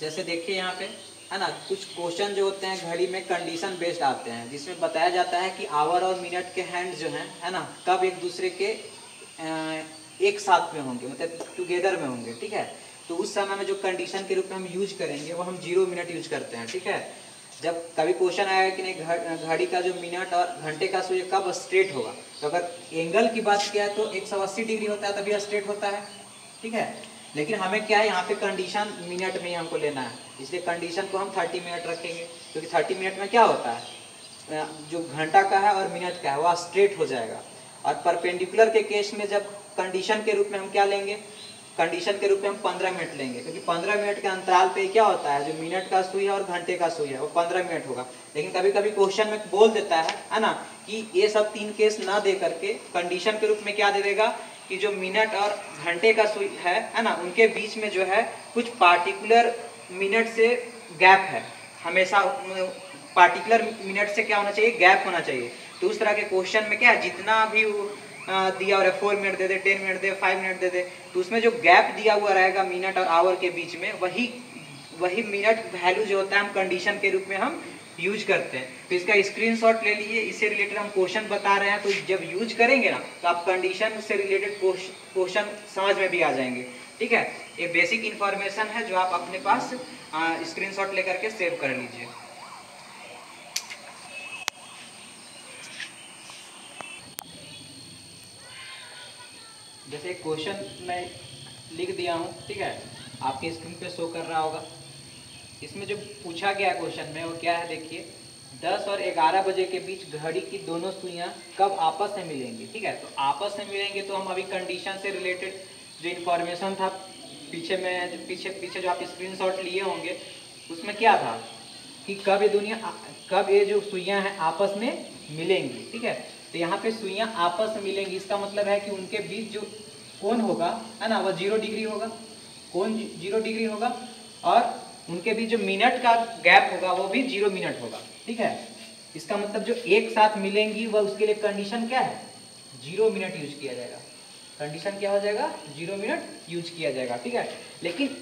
जैसे देखिए यहाँ पे, है ना, कुछ क्वेश्चन जो होते हैं घड़ी में कंडीशन बेस्ड आते हैं, जिसमें बताया जाता है कि आवर और मिनट के हैंड जो हैं, है ना, कब एक दूसरे के एक साथ में होंगे मतलब टुगेदर में होंगे, ठीक है? तो उस समय में जो कंडीशन के रूप में हम यूज़ करेंगे, वो हम ज़ीरो मिनट यूज़ करते हैं, ठीक है? जब कभी क्वेश्चन आएगा कि नहीं घड़ी का जो मिनट और घंटे का सूर्य कब स्ट्रेट होगा? तो अगर एंगल की बात किया है तो 180 डिग्री होता है, तभी स्ट्रेट होता है, ठीक है? लेकिन हमें क्या है, यहाँ पे कंडीशन मिनट में ही हमको लेना है। इसलिए कंडीशन को हम 30 मिनट रखेंगे, क्योंकि 30 मिनट में क्या होता है? जो घंटा का है और मिनट का है, वह स्ट्रेट हो जाएगा। और परपेंडिकुलर के केस में जब कंडीशन के रूप में हम क्या लेंगे? कंडीशन के रूप में हम पंद्रह मिनट लेंगे, क्योंकि पंद्रह मिनट के अंतराल पे क्या होता है, जो मिनट का सुई है और घंटे का सुई है, वो पंद्रह मिनट होगा। लेकिन कभी कभी क्वेश्चन में बोल देता है है ना, कि ये सब तीन केस ना दे करके कंडीशन के रूप में क्या दे देगा? कि जो मिनट और घंटे का सुई है है ना, उनके बीच में जो है कुछ पार्टिकुलर मिनट से गैप है। हमेशा पार्टिकुलर मिनट से क्या होना चाहिए? गैप होना चाहिए। तो उस तरह के क्वेश्चन में क्या जितना भी दिया और फोर मिनट दे दे टेन मिनट दे फाइव मिनट दे दे तो उसमें जो गैप दिया हुआ रहेगा मिनट और आवर के बीच में, वही वही मिनट वैल्यू जो होता है, हम कंडीशन के रूप में हम यूज़ करते हैं। तो इसका स्क्रीनशॉट ले लीजिए, इससे रिलेटेड हम क्वेश्चन बता रहे हैं तो जब यूज़ करेंगे ना तो आप कंडीशन से रिलेटेड क्वेश्चन समझ में भी आ जाएँगे। ठीक है? ये बेसिक इन्फॉर्मेशन है जो आप अपने पास स्क्रीनशॉट लेकर के सेव कर लीजिए। जैसे क्वेश्चन मैं लिख दिया हूँ, ठीक है? आपके स्क्रीन पे शो कर रहा होगा। इसमें जो पूछा गया क्वेश्चन में वो क्या है देखिए, दस और ग्यारह बजे के बीच घड़ी की दोनों सुइयाँ कब आपस में मिलेंगी, ठीक है? तो आपस में मिलेंगे तो हम अभी कंडीशन से रिलेटेड जो इन्फॉर्मेशन था, पीछे में पीछे पीछे जो आप स्क्रीनशॉट लिए होंगे, उसमें क्या था? कि कब ये दुनिया कब ये जो सुइयाँ हैं आपस में मिलेंगी, ठीक है? तो यहाँ पे सुइयाँ आपस में मिलेंगी, इसका मतलब है कि उनके बीच जो कौन होगा, है ना वह ज़ीरो डिग्री होगा कौन ज़ीरो डिग्री होगा और उनके बीच जो मिनट का गैप होगा, वो भी ज़ीरो मिनट होगा। ठीक है? इसका मतलब जो एक साथ मिलेंगी, वह उसके लिए कंडीशन क्या है? ज़ीरो मिनट यूज़ किया जाएगा। कंडीशन क्या हो जाएगा? ज़ीरो मिनट यूज़ किया जाएगा। ठीक है? लेकिन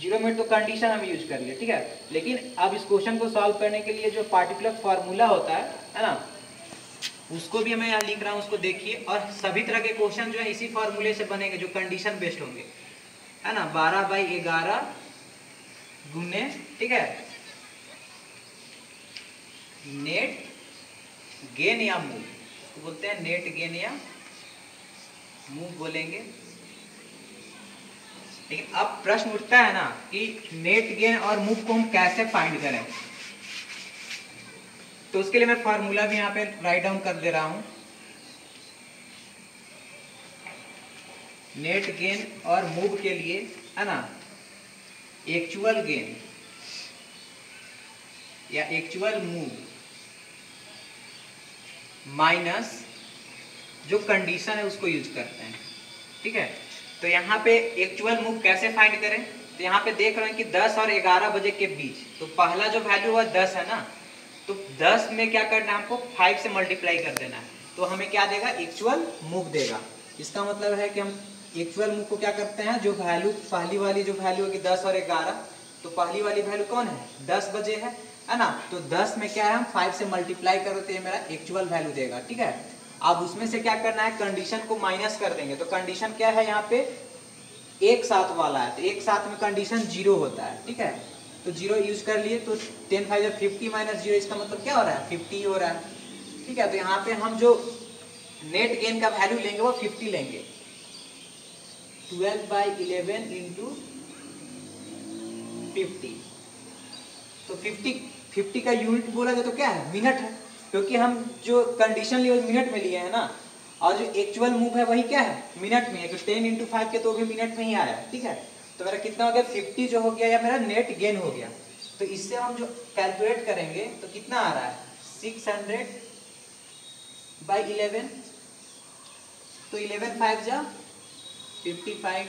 ज़ीरो मिनट तो कंडीशन हम यूज़ कर लिए। ठीक है? लेकिन अब इस क्वेश्चन को सॉल्व करने के लिए जो पार्टिकुलर फॉर्मूला होता है है ना? उसको भी मैं यहाँ लिख रहा हूँ, उसको देखिए। और सभी तरह के क्वेश्चन जो है, इसी फॉर्मूले से बनेंगे, जो कंडीशन बेस्ड होंगे। है ना? बारह बाई ग्यारह गुने, ठीक है? नेट गेन या मूव? तो बोलते हैं नेट गेन या मूव बोलेंगे। लेकिन अब प्रश्न उठता है ना कि नेट गेन और मूव को हम कैसे फाइंड करें? तो उसके लिए मैं फॉर्मूला भी यहाँ पे राइट डाउन कर दे रहा हूँ। नेट गेन और मूव के लिए, है ना? एक्चुअल गेन या एक्चुअल मूव माइनस जो कंडीशन है उसको यूज़ करते हैं। ठीक है? तो यहाँ पे एक्चुअल मूव कैसे फाइंड करें? तो यहाँ पे देख रहे हैं कि 10 और 11 बजे के बीच। तो पहला जो वैल्यू हुआ 10 है ना? तो 10 में क्या करना है हमको? 5 से मल्टीप्लाई कर देना है। तो हमें क्या देगा? एक्चुअल मूव देगा। इसका मतलब है कि हम एक्चुअल मूव को क्या करते हैं? जो वैल्यू पहली वाली जो वैल्यू होगी दस और ग्यारह तो पहली वाली वैल्यू कौन है? दस बजे है है ना? तो दस में क्या है हम? फाइव से मल्टीप्लाई करो तो ये मेरा एक्चुअल वैल्यू देगा, ठीक है? अब उसमें से क्या करना है? कंडीशन को माइनस कर देंगे तो कंडीशन क्या है यहाँ पे? एक साथ वाला है तो एक साथ में कंडीशन ज़ीरो होता है, ठीक है? तो ज़ीरो यूज़ कर लिए तो ten five fifty minus zero इसका मतलब क्या हो रहा है? फिफ्टी हो रहा है, ठीक है? तो यहाँ पे हम जो नेट गेन का वैल्यू लेंगे, वो फिफ्टी लेंगे। Twelve by eleven into fifty तो फिफ्टी फिफ्टी का यूनिट बोला जाए तो क्या है? मिनट है। क्योंकि हम जो कंडीशन लिए मिनट में लिए हैं ना, और जो एक्चुअल मूव है, वही क्या है? मिनट में है। कि टेन इंटू फाइव के तो भी मिनट में ही आया ठीक है? तो मेरा कितना हो गया? फिफ्टी जो हो गया, या मेरा नेट गेन हो गया। तो इससे हम जो कैलकुलेट करेंगे तो कितना आ रहा है? सिक्स हंड्रेड बाई इलेवन तो इलेवन फाइव जा फिफ्टी फाइव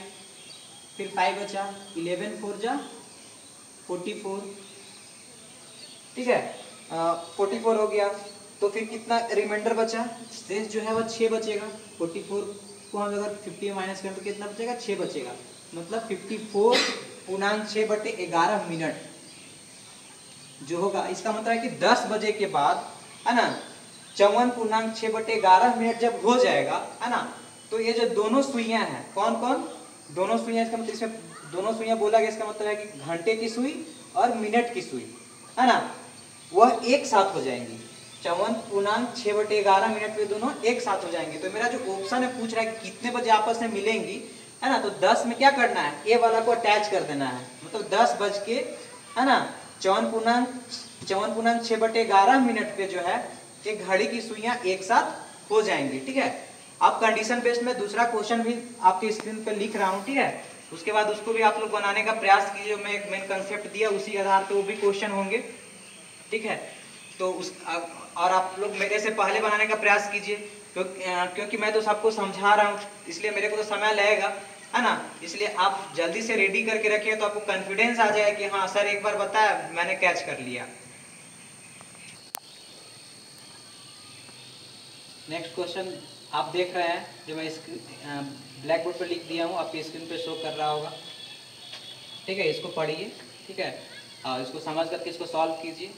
फिर फाइव बचा इलेवन फोर जा फोर्टी फोर ठीक है? फोर्टी फोर हो गया। तो फिर कितना रिमाइंडर बचा? शेष जो है वह छः बचेगा। फोर्टी फोर को हम अगर फिफ्टी माइनस करें तो कितना बचेगा? छः बचेगा। मतलब फिफ्टी फोर पूर्णांक छः बटे ग्यारह मिनट। जो होगा, इसका मतलब है कि दस बजे के बाद, है ना, चौवन पूर्णांक छः बटे ग्यारह मिनट जब हो जाएगा, है ना तो ये जो दोनों सुइयाँ हैं, कौन कौन? दोनों सुइयाँ इसका मतलब इसमें, दोनों सुइयाँ बोला गया, इसका मतलब है कि घंटे की सुई और मिनट की सुई, है ना? वह एक साथ हो जाएँगी। चौवन, पूर्णांक छः बटे ग्यारह मिनट में दोनों एक साथ हो जाएँगे। तो मेरा जो ऑप्शन है, पूछ रहा है कि कितने बजे आपस में मिलेंगी, है ना? तो दस में क्या करना है? ए वाला को अटैच कर देना है। मतलब दस बज के, है ना? चौवन, पूर्णांक चौवन, पूर्णांक छः बटे ग्यारह मिनट पे जो है ये घड़ी की सुइयाँ एक साथ हो जाएँगी, ठीक है? आप कंडीशन बेस्ड में दूसरा क्वेश्चन भी आपके स्क्रीन पर लिख रहा हूँ, ठीक है? उसके बाद उसको भी आप लोग बनाने का प्रयास कीजिए, मैं एक मेन कंसेप्ट दिया, उसी आधार पर वो भी क्वेश्चन होंगे, ठीक है? तो उस और आप लोग मेरे से पहले बनाने का प्रयास कीजिए क्योंकि मैं तो सबको समझा रहा हूँ, इसलिए मेरे को तो समय लगेगा, है ना? इसलिए आप जल्दी से रेडी करके रखिए तो आपको कॉन्फिडेंस आ जाए कि हाँ सर एक बार बताया, मैंने कैच कर लिया। नेक्स्ट क्वेश्चन आप देख रहे हैं, जो मैं ब्लैक बोर्ड पर लिख दिया हूँ, आपकी स्क्रीन पे शो कर रहा होगा। ठीक है, इसको पढ़िए, ठीक है? और इसको समझ करके इसको सॉल्व कीजिए।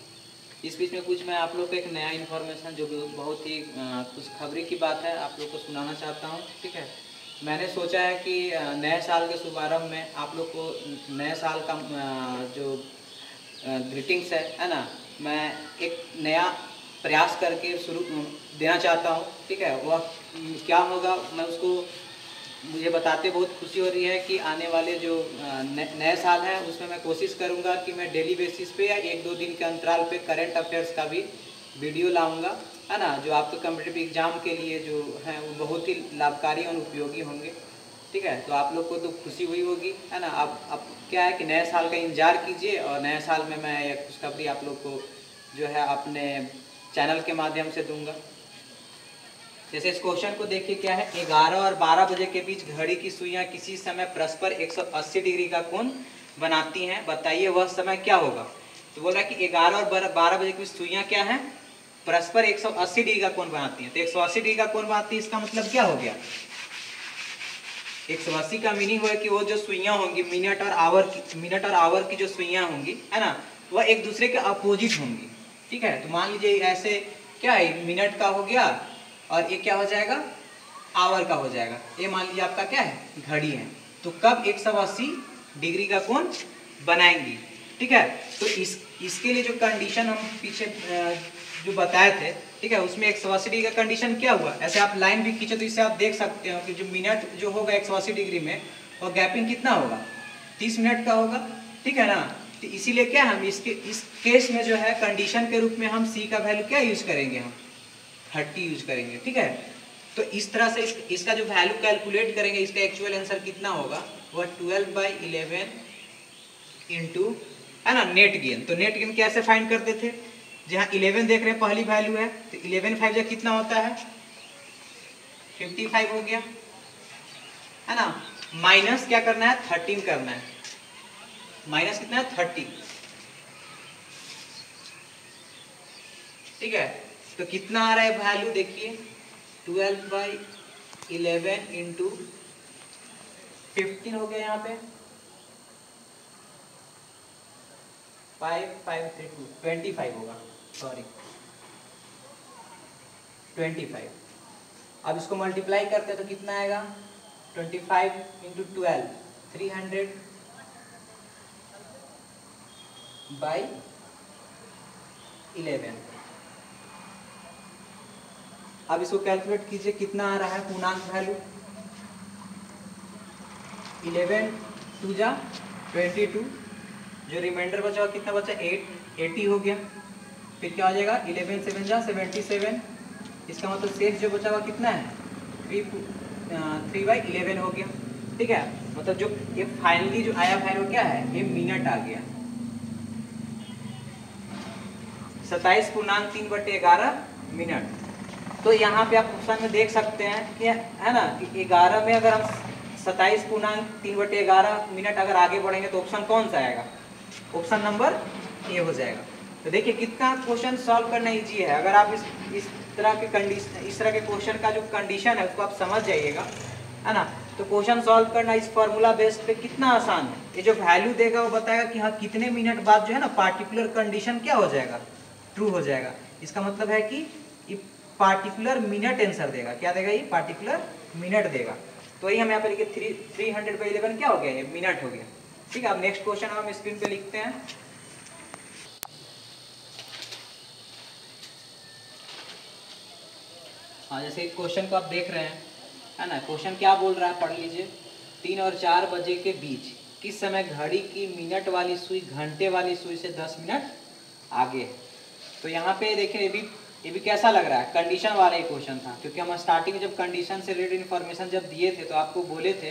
इस बीच में कुछ मैं आप लोग को एक नया इन्फॉर्मेशन जो बहुत ही खुशखबरी की बात है, आप लोग को सुनाना चाहता हूँ, ठीक है? मैंने सोचा है कि नए साल के शुभारंभ में आप लोग को नए साल का जो ग्रीटिंग्स है है ना? मैं एक नया प्रयास करके शुरू, देना चाहता हूँ, ठीक है? वह क्या होगा, मैं उसको, मुझे बताते बहुत खुशी हो रही है कि आने वाले जो नए साल है, उसमें मैं कोशिश करूँगा कि मैं डेली बेसिस पे या एक दो दिन के अंतराल पे करंट अफेयर्स का भी वीडियो लाऊँगा, है ना? जो आपके कम्पिटेटिव एग्ज़ाम के लिए जो है, वो बहुत ही लाभकारी और उपयोगी होंगे, ठीक है? तो आप लोग को तो खुशी हुई होगी, है ना? आप अब क्या है कि नए साल का इंतज़ार कीजिए और नए साल में मैं खुशखबरी आप लोग को जो है अपने चैनल के माध्यम से दूँगा। जैसे इस क्वेश्चन को देखिए क्या है? 11 और 12 बजे के बीच घड़ी की सुइयाँ किसी समय परस्पर 180 डिग्री का कोण बनाती हैं। बताइए वह समय क्या होगा? तो बोला कि 11 और 12 बजे के बीच सुइयाँ क्या है? परस्पर 180 डिग्री का कोण बनाती हैं। तो 180 डिग्री का कोण बनाती है, इसका मतलब क्या हो गया? 180 का मीनिंग हुआ कि वो जो सुइयाँ होंगी मिनट और आवर की मिनट और आवर की जो सुइयाँ होंगी, है ना? वह एक दूसरे के अपोजिट होंगी। ठीक है? तो मान लीजिए ऐसे क्या है? मिनट का हो गया और ये क्या हो जाएगा? आवर का हो जाएगा। ये मान लीजिए आपका क्या है? घड़ी है। तो कब एक सौ अस्सी डिग्री का कोण बनाएँगी? ठीक है? तो इस, इसके लिए जो कंडीशन हम पीछे जो बताए थे, ठीक है? उसमें एक सौ अस्सी डिग्री का कंडीशन क्या हुआ? ऐसे आप लाइन भी खींचे तो इससे आप देख सकते हो कि जो मिनट जो होगा एक सौ अस्सी डिग्री में और गैपिंग कितना होगा? तीस मिनट का होगा। ठीक है ना? तो इसीलिए क्या हम इसके, इस केस में जो है कंडीशन के रूप में हम सी का वैल्यू क्या यूज़ करेंगे हम? थर्टी यूज़ करेंगे ठीक है? तो इस तरह से इस, इसका जो वैल्यू कैलकुलेट करेंगे इसका एक्चुअल आंसर कितना होगा? वह ट्वेल्व बाई इलेवन इंटू है ना नेट गेन तो नेट गेन कैसे फाइंड करते थे? जहाँ इलेवन देख रहे हैं पहली वैल्यू है तो इलेवन फाइव जो कितना होता है? फिफ्टी फाइव हो गया। है ना? माइनस क्या करना है? थर्टीन करना है। माइनस कितना है? थर्टी ठीक है? तो कितना आ रहा है वैल्यू देखिए? Twelve by eleven into fifteen हो गया यहाँ पे। Five five three two twenty five होगा। सॉरी ट्वेंटी फाइव अब इसको मल्टीप्लाई करते तो कितना आएगा? Twenty five into twelve three hundred by eleven अब इसको कैलकुलेट कीजिए, कितना आ रहा है पूर्णांक वैल्यू इलेवन टू जा ट्वेंटी टू जो रिमाइंडर बचा, कितना बचा? एट एटी हो गया। फिर क्या हो जाएगा? इलेवन सेवन जा सेवेंटी सेवन इसका मतलब शेष जो बचा हुआ कितना है? थ्री थ्री बाई इलेवन हो गया। ठीक है? मतलब जो, ये फाइनली जो आया वैल्यू क्या है? ये मिनट आ गया। सत्ताईस पूर्णांक तीन बटे ग्यारह मिनट तो यहाँ पे आप ऑप्शन में देख सकते हैं कि, है ना, कि ग्यारह में अगर हम सत्ताईस पूर्णांक तीन बटे ग्यारह मिनट अगर आगे बढ़ेंगे तो ऑप्शन कौन सा आएगा? ऑप्शन नंबर ए हो जाएगा। तो देखिए, कितना क्वेश्चन सॉल्व करना इजी है। अगर आप इस इस तरह के कंडीशन इस तरह के क्वेश्चन का जो कंडीशन है, उसको आप समझ जाइएगा, है ना? तो क्वेश्चन सॉल्व करना इस फॉर्मूला बेस्ड पे कितना आसान है। ये जो वैल्यू देगा, वो बताएगा कि हाँ कितने मिनट बाद जो है ना पार्टिकुलर कंडीशन क्या हो जाएगा? ट्रू हो जाएगा। इसका मतलब है कि पार्टिकुलर मिनट आंसर देगा। क्या देगा ये? पार्टिकुलर मिनट देगा। तो वही हम यहाँ पे लिखे three three hundred by eleven क्या हो गया? ये मिनट हो गया। ठीक है, अब नेक्स्ट क्वेश्चन हम स्क्रीन पे लिखते हैं। हाँ जैसे क्वेश्चन को आप देख रहे हैं, है ना? क्वेश्चन क्या बोल रहा है? पढ़ लीजिए। तीन और चार बजे के बीच, किस समय घड़ी की मिनट वाली सुई घंटे वाली सुई से दस मिनट आगे तो यहाँ पे देखिए ये भी ये भी कैसा लग रहा है? कंडीशन वाला ही क्वेश्चन था, क्योंकि हम स्टार्टिंग में जब कंडीशन से रिलेटेड इन्फॉर्मेशन जब दिए थे तो आपको बोले थे,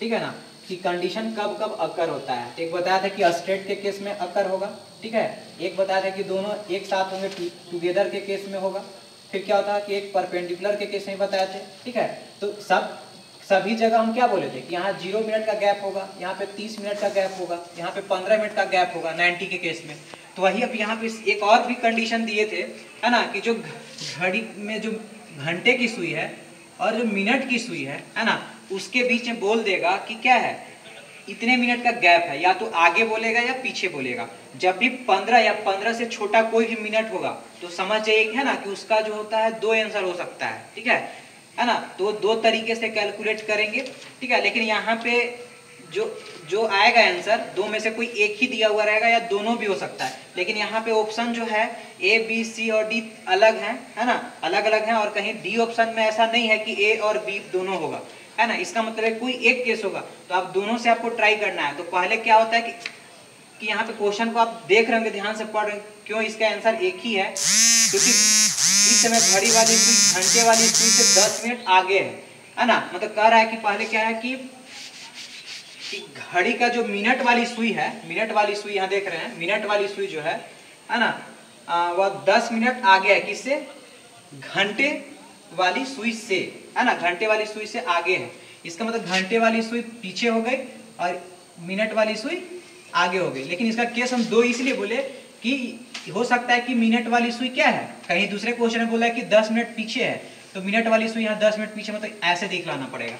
ठीक है ना, कि कंडीशन कब कब अकर होता है। एक बताया था कि स्ट्रेट के केस में अकर होगा, ठीक है? एक बताया था कि दोनों एक साथ होंगे टुगेदर के केस में होगा। फिर क्या होता है कि एक परपेंडिकुलर के केस में बताए थे, ठीक है? तो सब, सभी जगह हम क्या बोले थे कि यहाँ ज़ीरो मिनट का गैप होगा, यहाँ पे तीस मिनट का गैप होगा, यहाँ पे पंद्रह मिनट का गैप होगा नाइन्टी के केस में। तो वही अब यहाँ पे एक और भी कंडीशन दिए थे, है ना, कि जो घड़ी में जो घंटे की सुई है और जो मिनट की सुई है है ना, उसके बीच में बोल देगा कि क्या है? इतने मिनट का गैप है, या तो आगे बोलेगा या पीछे बोलेगा। जब भी पंद्रह या पंद्रह से छोटा कोई भी मिनट होगा तो समझ जाइए है ना, कि उसका जो होता है, दो आंसर हो सकता है, ठीक है? है ना तो दो तरीके से कैलकुलेट करेंगे, ठीक है? लेकिन यहाँ पे जो जो आएगा आंसर दो में से कोई एक ही दिया हुआ रहेगा या दोनों भी हो सकता है। लेकिन यहाँ पे ऑप्शन जो है ए बी सी और डी अलग है है ना? अलग अलग है और कहीं डी ऑप्शन में ऐसा नहीं है कि ए और बी दोनों होगा, है ना? इसका मतलब है कोई एक केस होगा। तो आप दोनों से आपको ट्राई करना है। तो पहले क्या होता है कि कि यहाँ पे क्वेश्चन को आप देख रहे होंगे, ध्यान से पढ़ रहे क्यों इसका आंसर एक ही है? क्योंकि इस समय घड़ी वाली घंटे वाली सुई से दस मिनट आगे है है ना? मतलब कह रहा है कि पहले क्या है कि कि घड़ी का जो मिनट वाली सुई है, मिनट वाली सुई यहाँ देख रहे हैं, मिनट वाली सुई जो है है ना? वह दस मिनट आगे है किससे? घंटे वाली सुई से, है ना? घंटे वाली सुई से आगे है। इसका मतलब घंटे वाली सुई पीछे हो गई और मिनट वाली सुई आगे हो गई। लेकिन इसका केस हम दो इसलिए बोले कि हो सकता है कि मिनट वाली सुई क्या है? कहीं दूसरे क्वेश्चन में बोला है कि दस मिनट पीछे है। तो मिनट वाली सुई यहाँ दस मिनट पीछे मतलब ऐसे देख लाना पड़ेगा।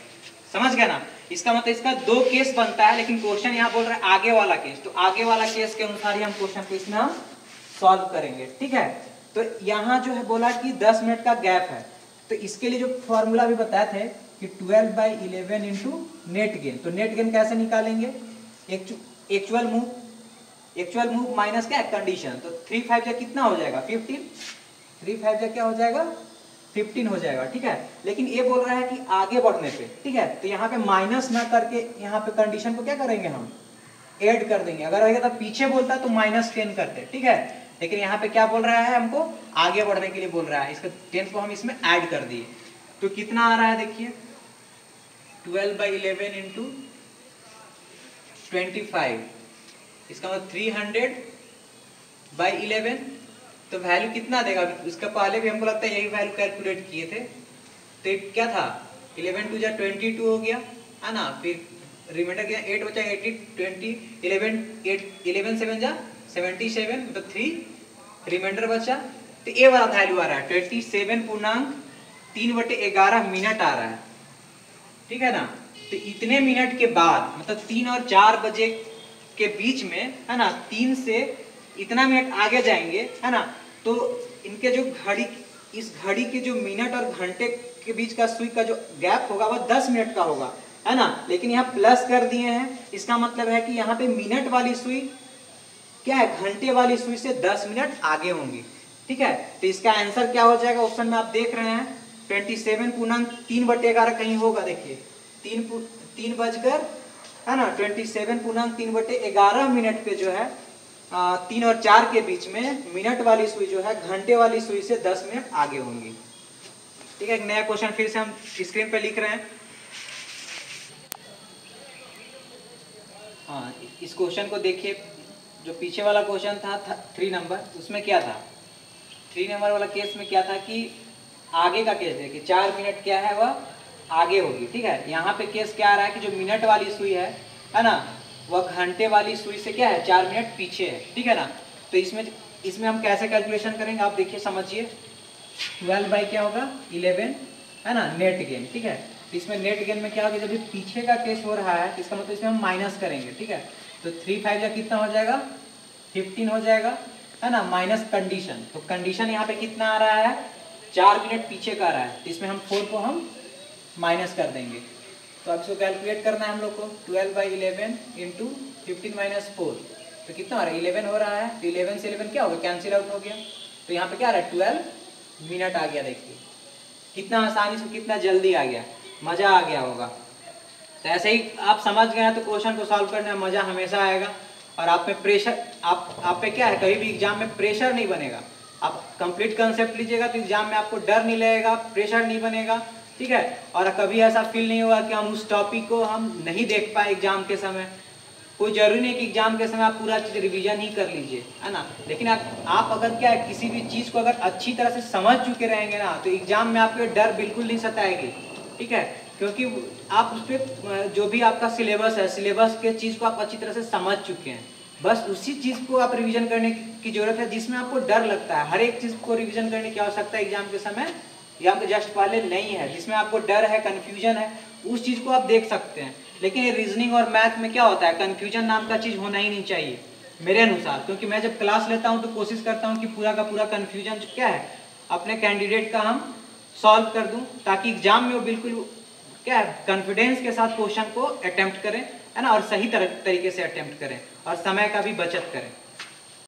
समझ गया ना? इसका मतलब इसका दो केस बनता है, लेकिन क्वेश्चन यहाँ बोल रहा है आगे वाला केस। तो आगे वाला केस के अनुसार ही हम क्वेश्चन को इसमें हम सॉल्व करेंगे, ठीक है? तो यहाँ जो है बोला कि दस मिनट का गैप है। तो इसके लिए जो फॉर्मूला भी बताए थे कि twelve by eleven into net gain तो नेट गेन कैसे निकालेंगे? Actual move actual move minus क्या? कंडीशन तो थ्री फाइव जा कितना हो जाएगा? फिफ्टीन थ्री फाइव जा क्या हो जाएगा? फिफ्टीन हो जाएगा, ठीक है? लेकिन ये बोल रहा है कि आगे बढ़ने पे, ठीक है? तो यहाँ पे माइनस ना करके यहाँ पे कंडीशन को क्या करेंगे हम? ऐड कर देंगे। अगर रहेगा तो पीछे बोलता तो माइनस टेन करते, ठीक है? लेकिन यहाँ पे क्या बोल रहा है हमको? आगे बढ़ने के लिए बोल रहा है। इसका टेन को हम इसमें ऐड कर दिए। तो कितना आ रहा है देखिए? Twelve by eleven into twenty five इसका मतलब थ्री हंड्रेड बाई इलेवन तो वैल्यू कितना देगा? उसका पहले भी हमको लगता है यही वैल्यू कैलकुलेट किए थे। तो क्या था? इलेवन टू जा ट्वेंटी टू हो गया, है ना? फिर रिमाइंडर किया एट बचा eighty twenty eleven eight eleven seven जा सेवेंटी सेवन मतलब थ्री रिमाइंडर बचा। तो ए वाला वैल्यू आ रहा है ट्वेंटी सेवन पूर्णांक तीन बटे ग्यारह मिनट आ रहा है। ठीक है ना? तो इतने मिनट के बाद मतलब तीन और चार बजे के बीच में, है ना? तीन से इतना मिनट आगे जाएँगे, है ना? तो इनके जो घड़ी, इस घड़ी के जो मिनट और घंटे के बीच का सुई का जो गैप होगा वह दस मिनट का होगा, है ना? लेकिन यहाँ प्लस कर दिए हैं, इसका मतलब है कि यहाँ पे मिनट वाली सुई, क्या है? घंटे वाली सुई से दस मिनट आगे होंगी, ठीक है? तो इसका आंसर क्या हो जाएगा? ऑप्शन में आप देख रहे हैं ट्वेंटी सेवन पूर्णांक तीन बटे ग्यारह कहीं होगा, देखिए। तीन तीन बजकर, है ना? ट्वेंटी सेवन पूर्णांक तीन बटे ग्यारह मिनट पे जो है तीन और चार के बीच में मिनट वाली सुई जो है घंटे वाली सुई से दस मिनट आगे होंगी। ठीक है एक नया क्वेश्चन फिर से हम स्क्रीन पे लिख रहे हैं। हाँ इस क्वेश्चन को देखिए जो पीछे वाला क्वेश्चन था, था थ्री नंबर उसमें क्या था? थ्री नंबर वाला केस में क्या था कि आगे का केस देखिए चार मिनट क्या है वह आगे होगी। ठीक है यहाँ पे केस क्या आ रहा है कि जो मिनट वाली सुई है है ना वह घंटे वाली सुई से क्या है? चार मिनट पीछे है, ठीक है ना? तो इसमें इसमें हम कैसे कैलकुलेशन करेंगे? आप देखिए, समझिए। ट्वेल्व बाई क्या होगा? इलेवन है ना? नेट गेन ठीक है? इसमें नेट गेन में क्या होगा? जब पीछे का केस हो रहा है, इसका मतलब इसमें हम माइनस करेंगे, ठीक है? तो थ्री फाइव या कितना हो जाएगा? फिफ्टीन हो जाएगा, है ना? माइनस कंडीशन तो कंडीशन यहाँ पे कितना आ रहा है? चार मिनट पीछे का आ रहा है। इसमें हम फोर को हम माइनस कर देंगे। तो अब इसको कैलकुलेट करना है हम लोग को twelve by eleven into fifteen minus four तो कितना हो रहा है? इलेवन हो रहा है। तो इलेवन से इलेवन क्या होगा कैंसिल आउट हो गया। तो यहाँ पे क्या आ रहा है? ट्वेल्व मिनट आ गया, देखिए। कितना आसानी से, कितना जल्दी आ गया। मज़ा आ गया होगा। तो ऐसे ही आप समझ गए तो क्वेश्चन को सॉल्व करने में मज़ा हमेशा आएगा। और आप में प्रेशर आप आप पे क्या है? कभी भी एग्ज़ाम में प्रेशर नहीं बनेगा। आप कंप्लीट कंसेप्ट लीजिएगा तो एग्ज़ाम में आपको डर नहीं लगेगा प्रेशर नहीं बनेगा। ठीक है? और कभी ऐसा फील नहीं हुआ कि हम उस टॉपिक को हम नहीं देख पाए एग्ज़ाम के समय? कोई ज़रूरी नहीं कि एग्ज़ाम के समय आप पूरा चीज़ रिवीजन ही कर लीजिए है ना? लेकिन आप, आप अगर क्या है किसी भी चीज़ को अगर अच्छी तरह से समझ चुके रहेंगे ना तो एग्ज़ाम में आपके डर बिल्कुल नहीं सताएगी ठीक है? क्योंकि आप उस पर जो भी आपका सिलेबस है सिलेबस के चीज़ को आप अच्छी तरह से समझ चुके हैं। बस उसी चीज़ को आप रिवीजन करने की ज़रूरत है जिसमें आपको डर लगता है। हर एक चीज़ को रिवीजन करने की आवश्यकता है एग्ज़ाम के समय। या आपके जस्ट पहले नहीं है, जिसमें आपको डर है कन्फ्यूज़न है, उस चीज़ को आप देख सकते हैं। लेकिन ये रीजनिंग और मैथ में क्या होता है? कन्फ्यूज़न नाम का चीज़ होना ही नहीं चाहिए, मेरे अनुसार। क्योंकि मैं जब क्लास लेता हूँ तो कोशिश करता हूँ कि पूरा का पूरा कन्फ्यूज़न क्या है? अपने कैंडिडेट का हम सॉल्व कर दूँ, ताकि एग्ज़ाम में वो बिल्कुल क्या है? कॉन्फिडेंस के साथ क्वेश्चन को अटेम्प्ट करें, है ना? और सही तरह तरीके से अटेम्प्ट करें, और समय का भी बचत करें।